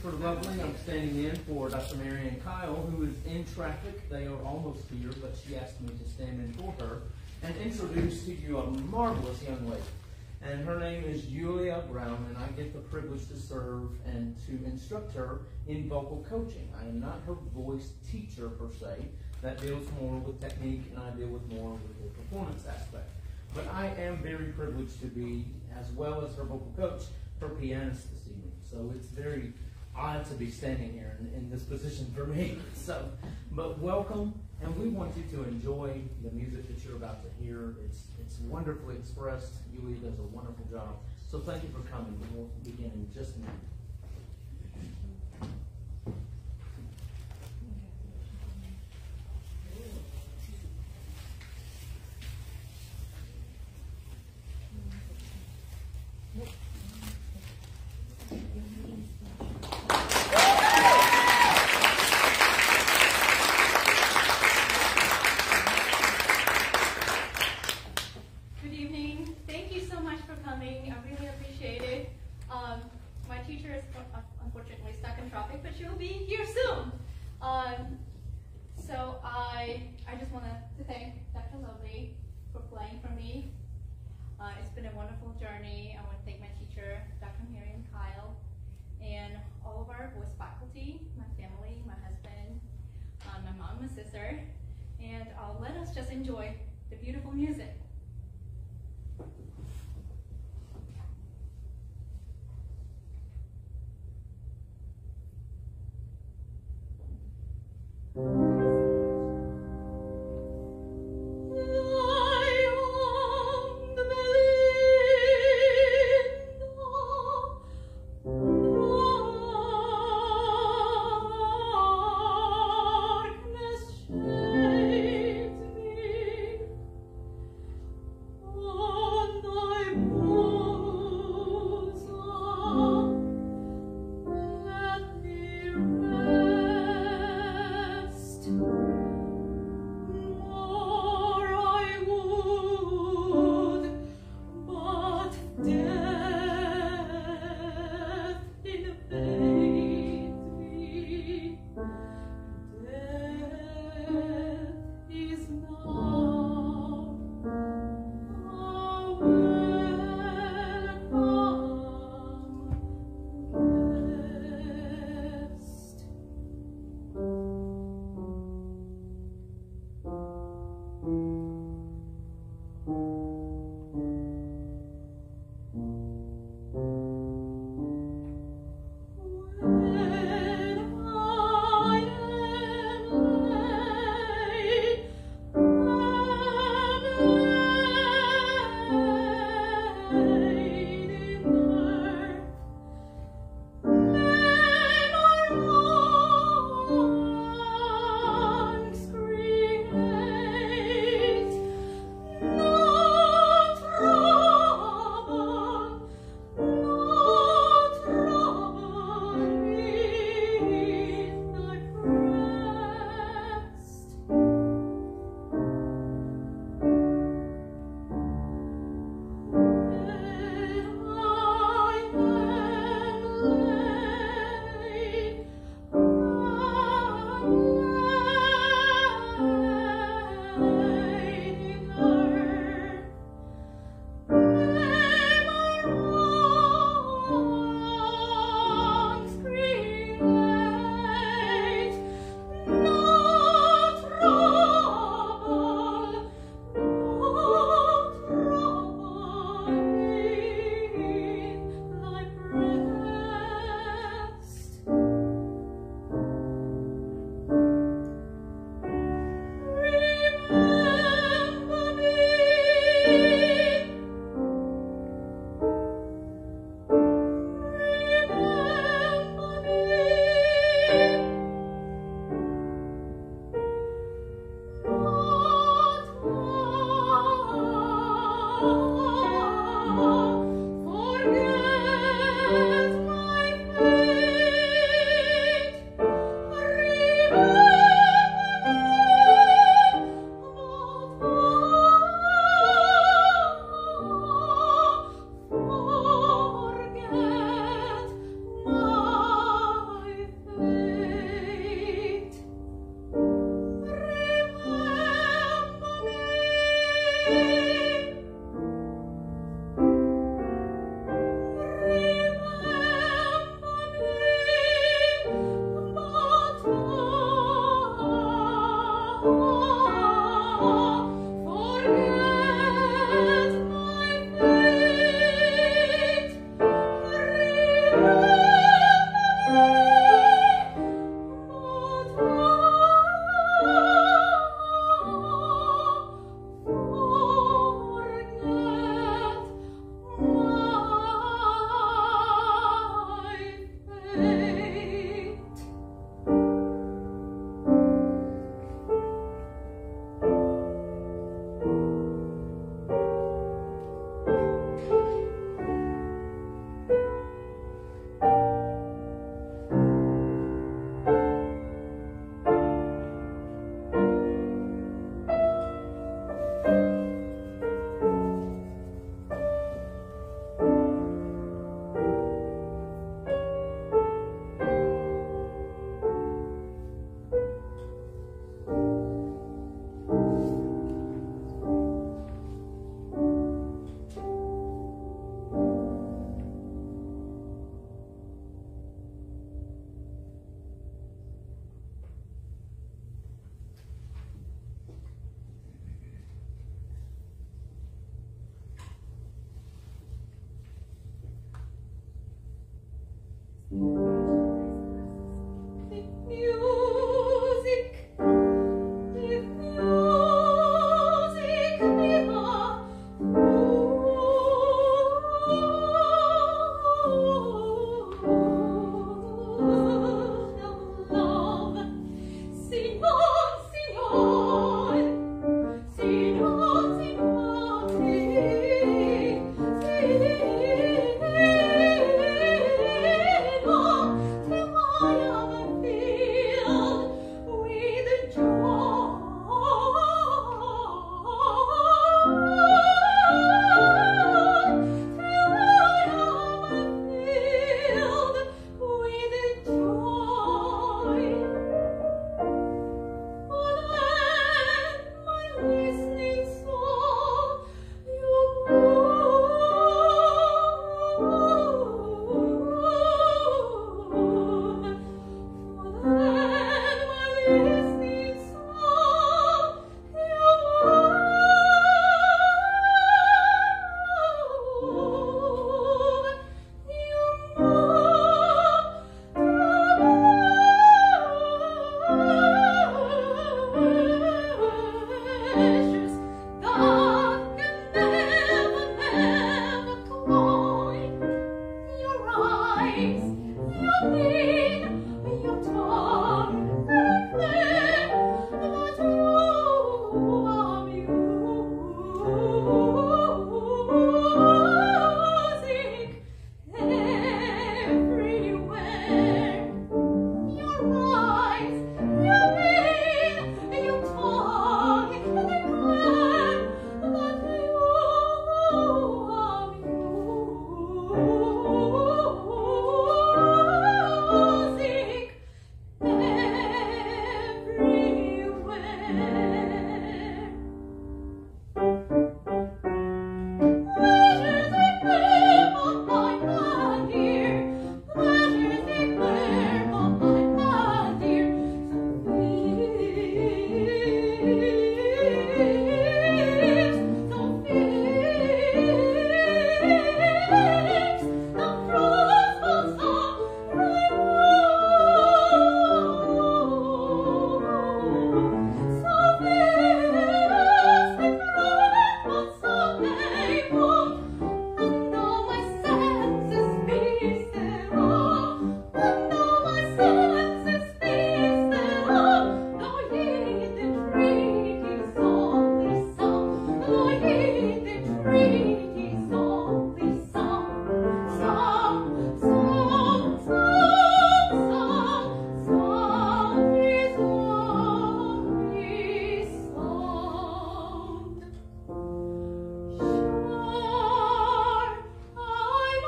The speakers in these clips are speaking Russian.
Christopher Lovely. I'm standing in for Dr. Marianne Kyle, who is in traffic. They are almost here, but she asked me to stand in for her and introduce to you a marvelous young lady. And her name is Julia Brown, and I get the privilege to serve and to instruct her in vocal coaching. I am not her voice teacher per se. That deals more with technique, and I deal with more with the performance aspect. But I am very privileged to be, as well as her vocal coach, her pianist this evening. So it's very odd to be standing here in, in this position for me. So, but welcome, and we want you to enjoy the music that you're about to hear. It's it's wonderfully expressed. Yui does a wonderful job. So thank you for coming. We'll begin in just a minute.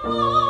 Oh.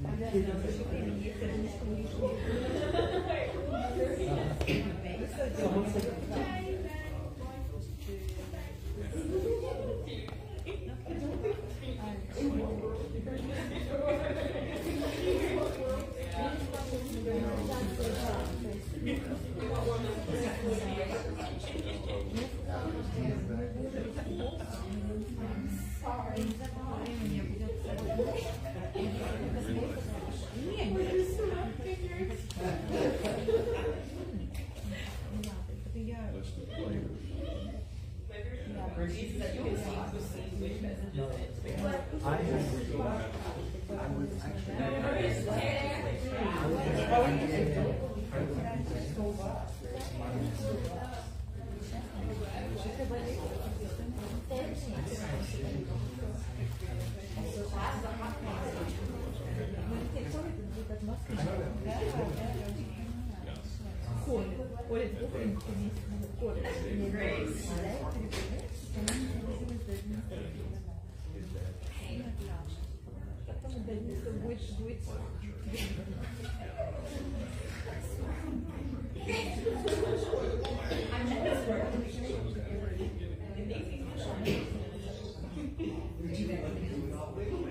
Thank you.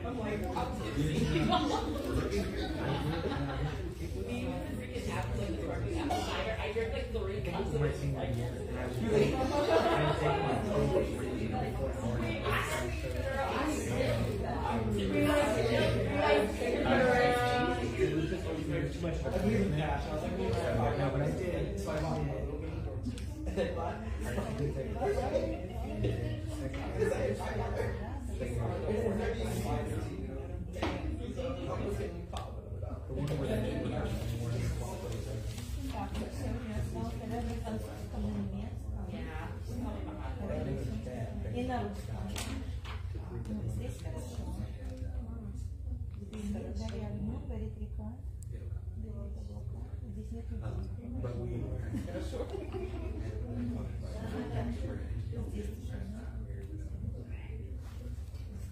I'm like, И на русском. Ну, здесь хорошо. Здесь Дарья Огнев, горит река. Горит облака. Здесь нет людей. Хорошо.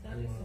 That is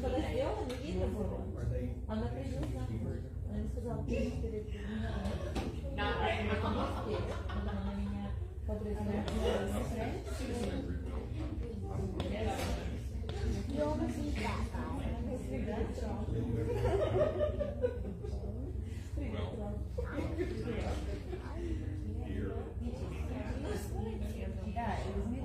Faleceu, amiguinha? Ana acredita. Ana estudou o que? Não, é uma esquerda. Uma minha padrezana. Jogo de casa. Esfregando, troca. Esfregando, troca. Eles me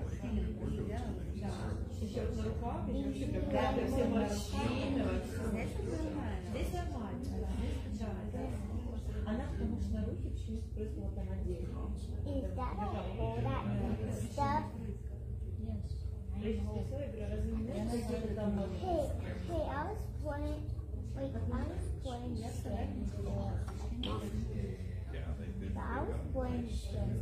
Еще на руках, еще все когда все морщины, Здесь нормально. Здесь нормально, да. Здесь, да, это она, потому что на руки чуть спрыснула там отдельно. Is that a hole that stuff? То есть все, я говорю, разве не нужно где-то там вот Hey, hey, I was playing. Wait, I was playing Sims. I was playing Sims.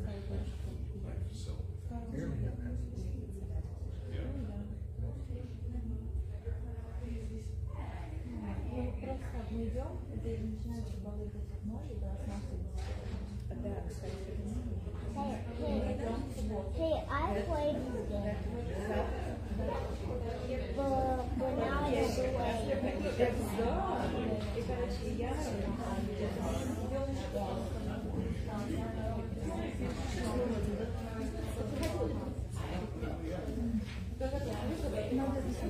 Ну, просто мы идем, это и начинается болеть эти ноги, да, смахивается. Да, кстати, мы идем в субботу. I played this game, but, but now it's away. И, короче, я So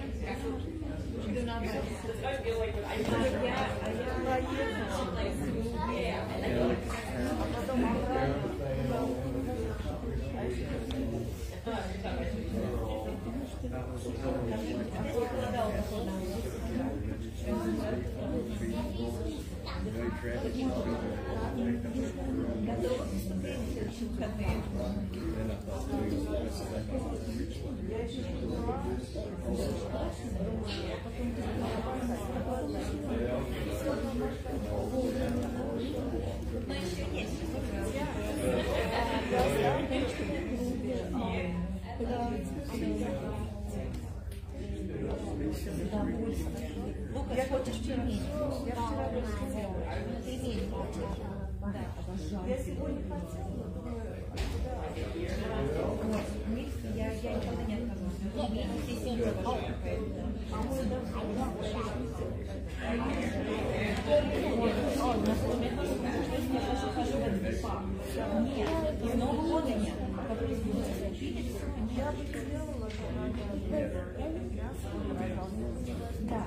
Лука, Я хочешь пельмени? Я вчера говорила, пельмени Да, обожаю. Я сегодня хотела, думаю, да. Я, я никогда не отказывала. Все семь Нет, из Нового года нет. Я бы сделала, что надо. Да.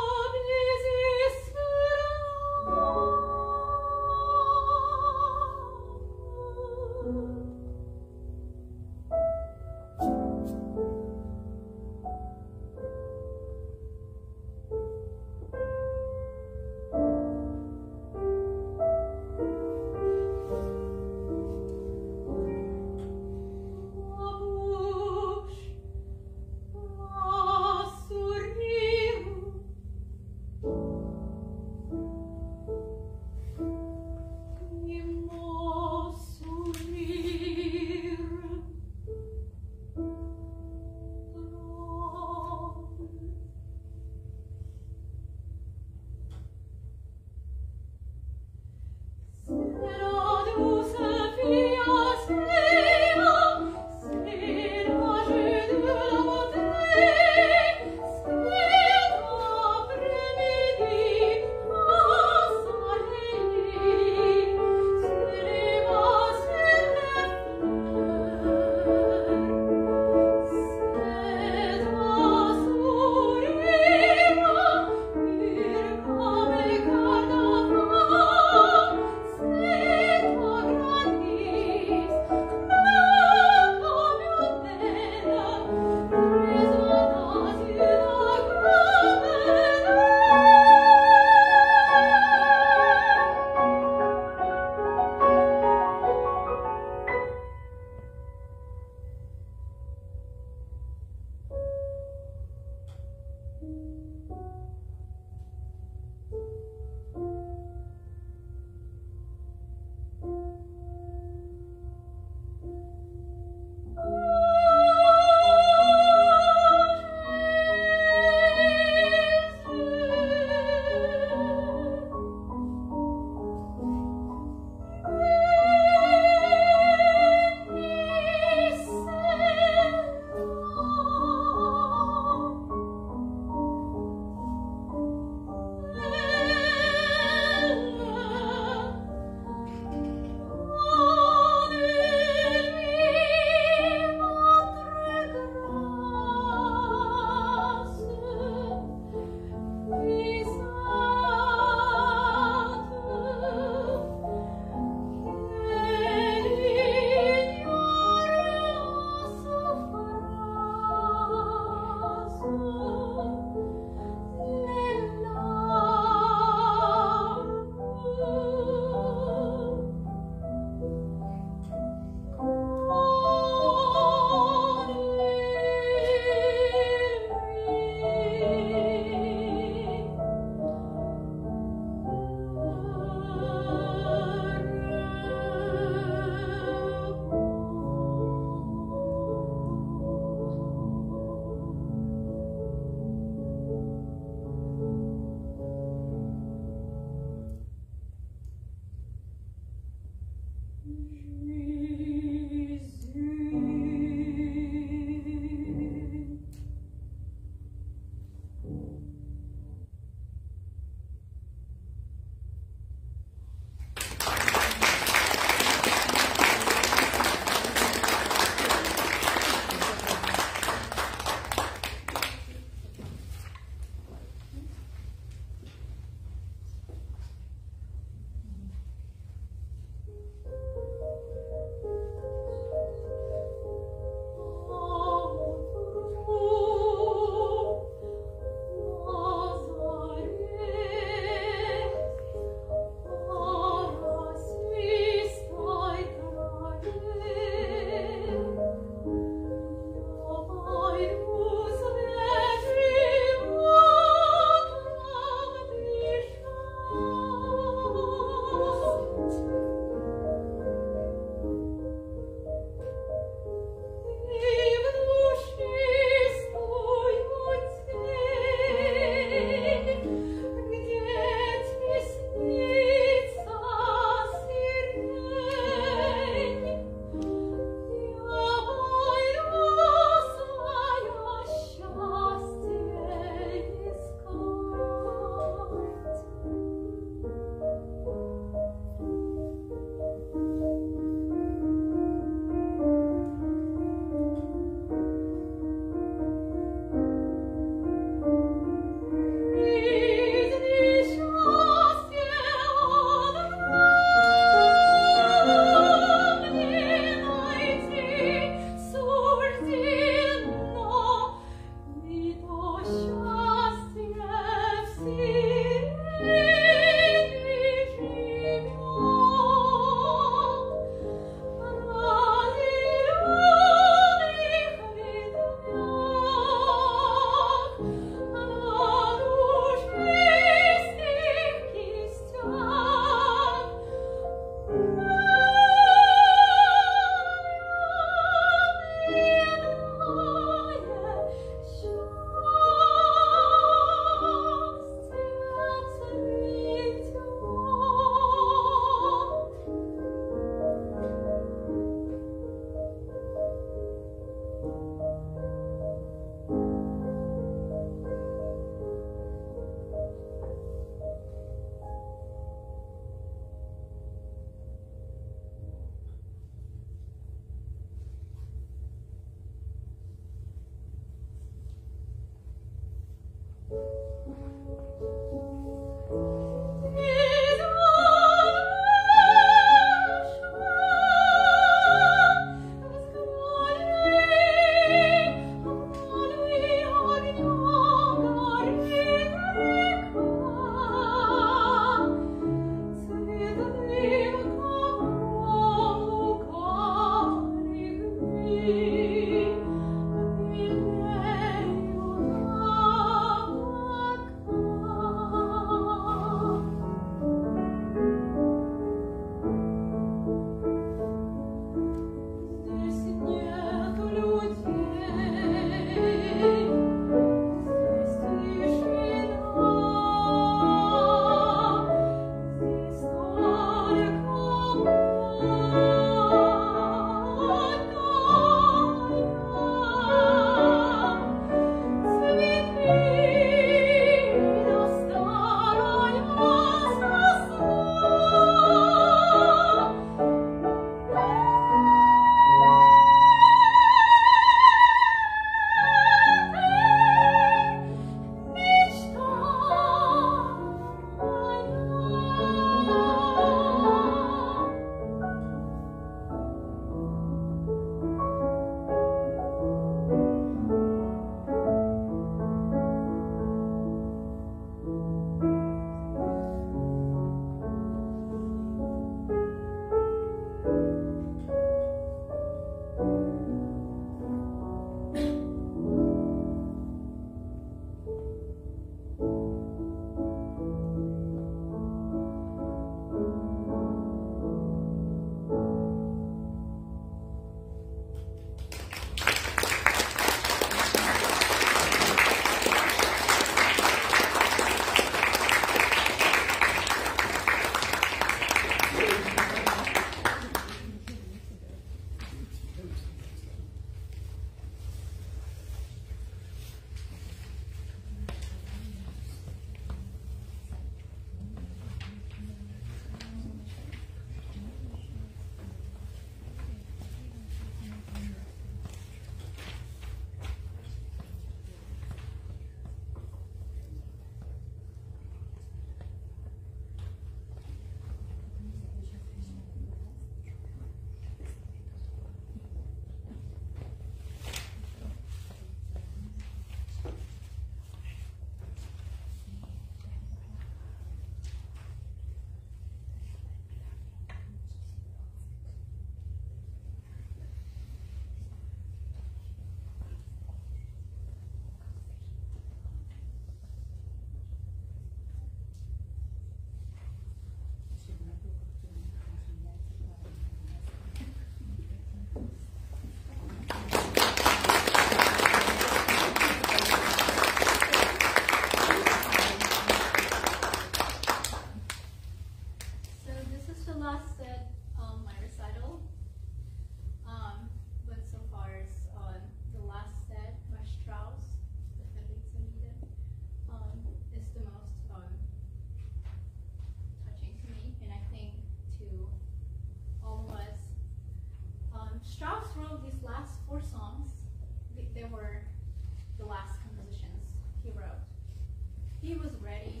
ready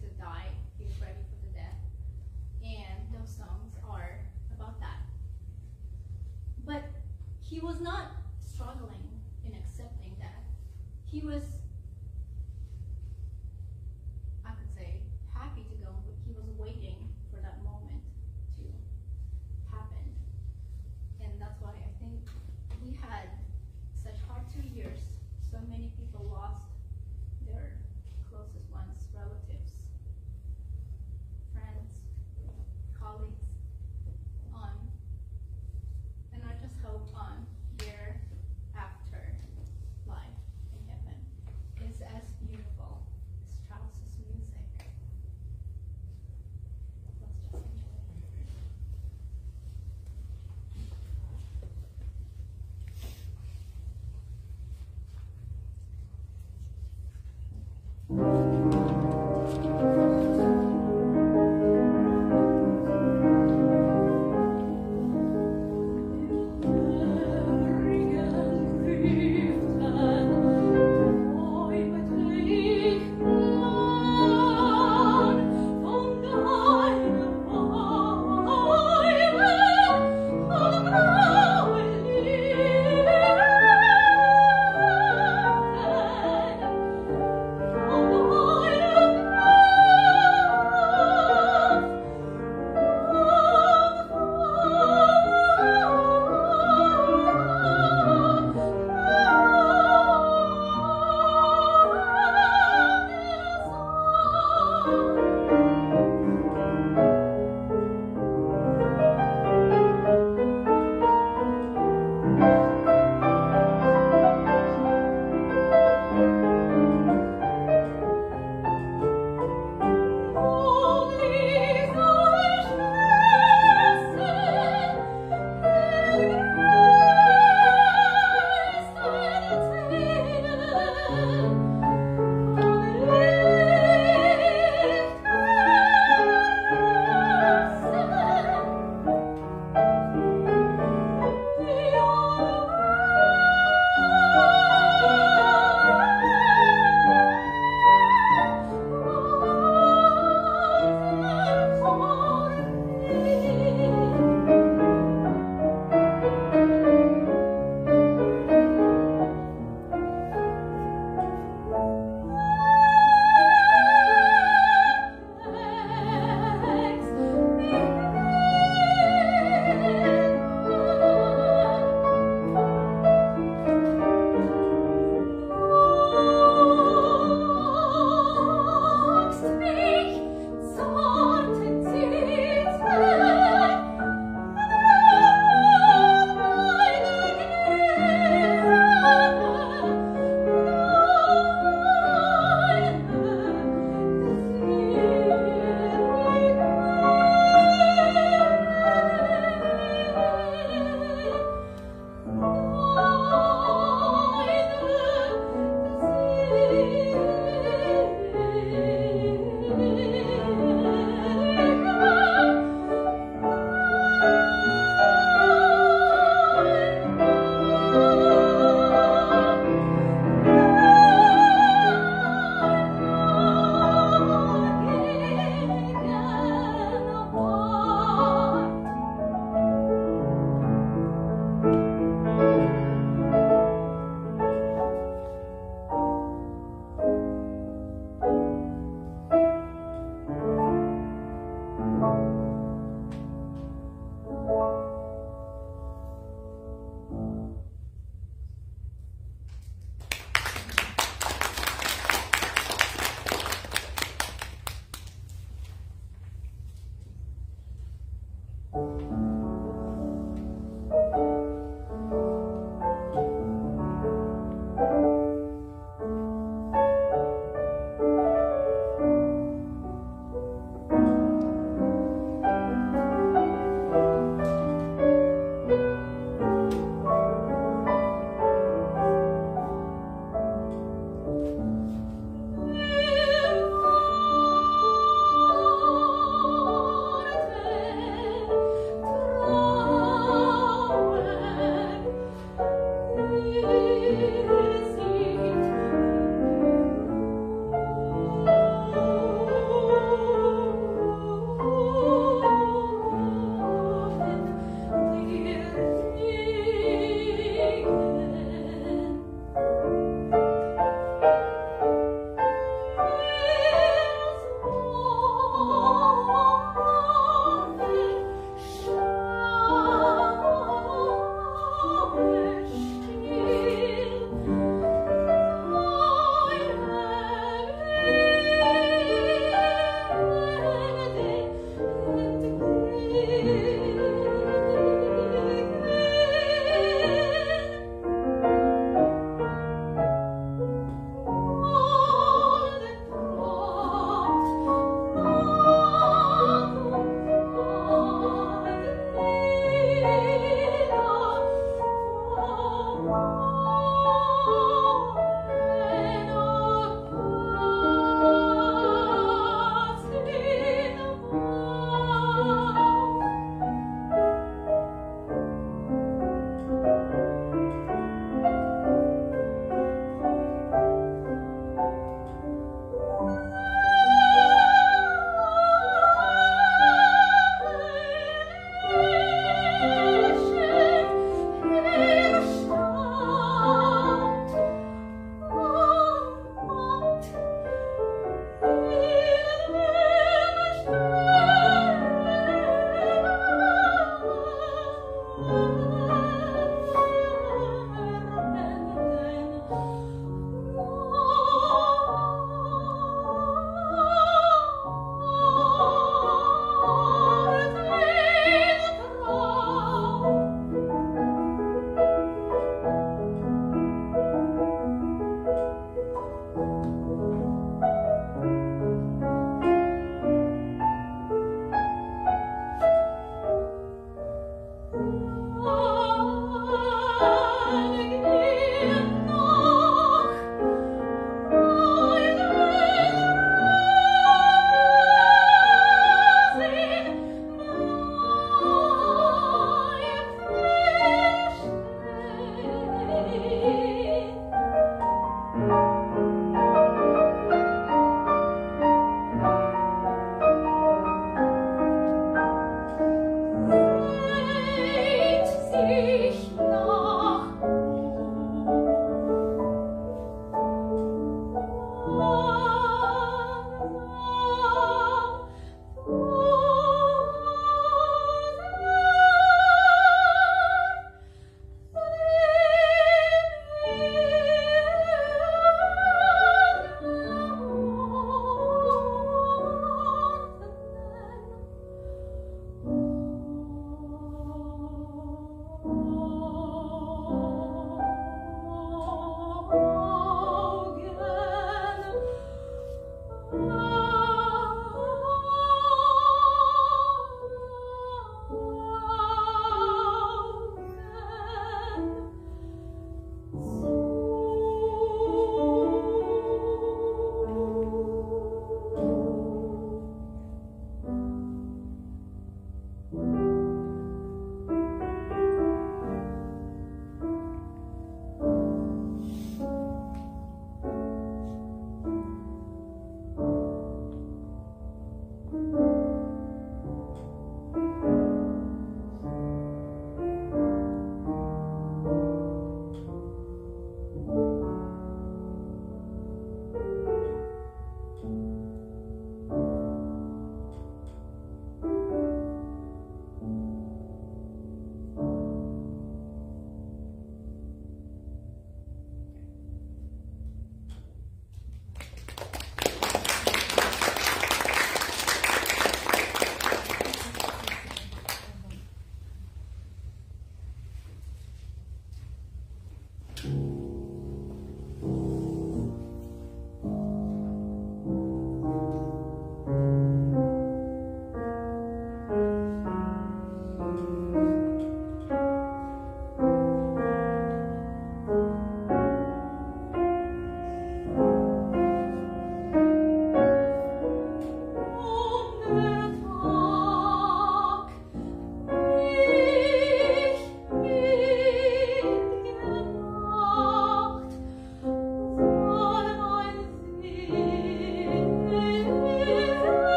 to die, he's ready for the death. And those songs are about that. But he was not struggling in accepting that. He was